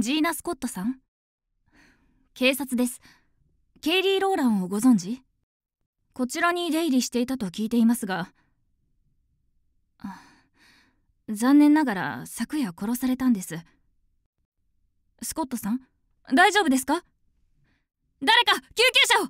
ジーナ・スコットさん？警察です。ケイリー・ローランをご存知？こちらに出入りしていたと聞いていますが。残念ながら昨夜殺されたんです。スコットさん大丈夫ですか？誰か救急車を！